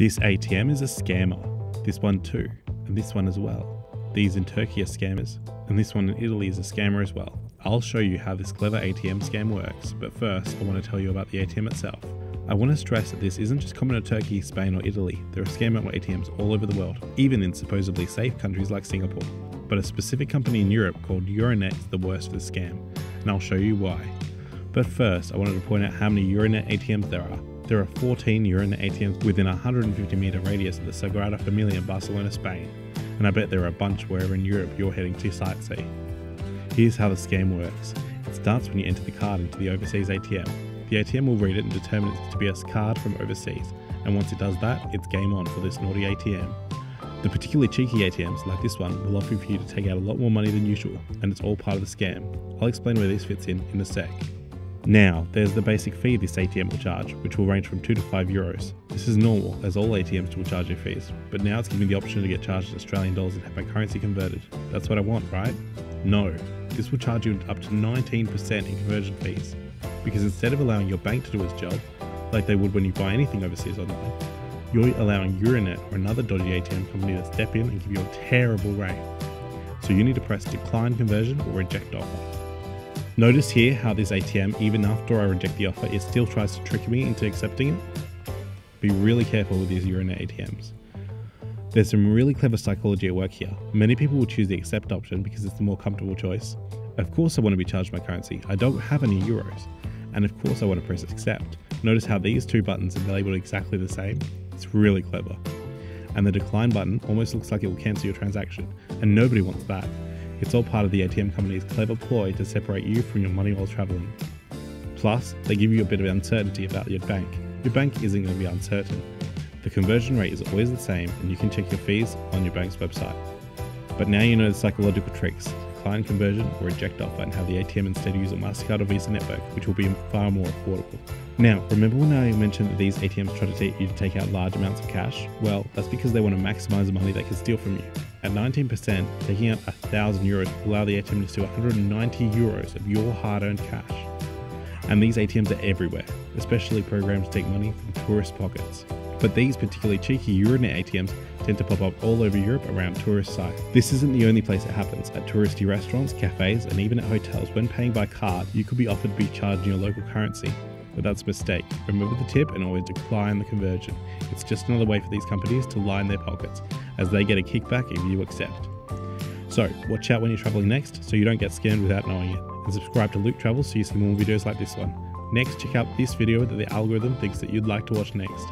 This ATM is a scammer. This one too, and this one as well. These in Turkey are scammers, and this one in Italy is a scammer as well. I'll show you how this clever ATM scam works, but first I want to tell you about the ATM itself. I want to stress that this isn't just common in Turkey, Spain or Italy, there are scam ATMs all over the world, even in supposedly safe countries like Singapore. But a specific company in Europe called Euronet is the worst for the scam, and I'll show you why. But first, I wanted to point out how many Euronet ATMs there are. There are 14 Euronet ATMs within a 150 metre radius of the Sagrada Familia in Barcelona, Spain, and I bet there are a bunch wherever in Europe you're heading to sightsee. Here's how the scam works. It starts when you enter the card into the overseas ATM. The ATM will read it and determine it's to be a card from overseas, and once it does that, it's game on for this naughty ATM. The particularly cheeky ATMs, like this one, will offer for you to take out a lot more money than usual, and it's all part of the scam. I'll explain where this fits in in a sec. Now, there's the basic fee this ATM will charge, which will range from 2 to 5 euros. This is normal, as all ATMs will charge you fees, but now it's giving me the option to get charged Australian dollars and have my currency converted. That's what I want, right? No, this will charge you up to 19% in conversion fees, because instead of allowing your bank to do its job, like they would when you buy anything overseas online, you're allowing Euronet or another dodgy ATM company to step in and give you a terrible rate. So you need to press decline conversion or reject offer. Notice here how this ATM, even after I reject the offer, it still tries to trick me into accepting it. Be really careful with these Euronet ATMs. There's some really clever psychology at work here. Many people will choose the accept option because it's the more comfortable choice. Of course I want to be charged my currency, I don't have any euros. And of course I want to press accept. Notice how these two buttons are labelled exactly the same? It's really clever. And the decline button almost looks like it will cancel your transaction, and nobody wants that. It's all part of the ATM company's clever ploy to separate you from your money while traveling. Plus, they give you a bit of uncertainty about your bank. Your bank isn't going to be uncertain. The conversion rate is always the same, and you can check your fees on your bank's website. But now you know the psychological tricks, decline conversion or reject offer, and how the ATM instead use a MasterCard or Visa network, which will be far more affordable. Now, remember when I mentioned that these ATMs try to get you to take out large amounts of cash? Well, that's because they want to maximize the money they can steal from you. At 19%, taking out 1,000 euros will allow the ATM to steal 190 euros of your hard earned cash. And these ATMs are everywhere, especially programs to take money from tourist pockets. But these particularly cheeky Euronet ATMs tend to pop up all over Europe around tourist sites. This isn't the only place it happens. At touristy restaurants, cafes, and even at hotels, when paying by card, you could be offered to be charged in your local currency. But that's a mistake. Remember the tip and always decline the conversion. It's just another way for these companies to line their pockets as they get a kickback if you accept. So, watch out when you're traveling next so you don't get scammed without knowing it. And subscribe to Luke Travels so you see more videos like this one. Next, check out this video that the algorithm thinks that you'd like to watch next.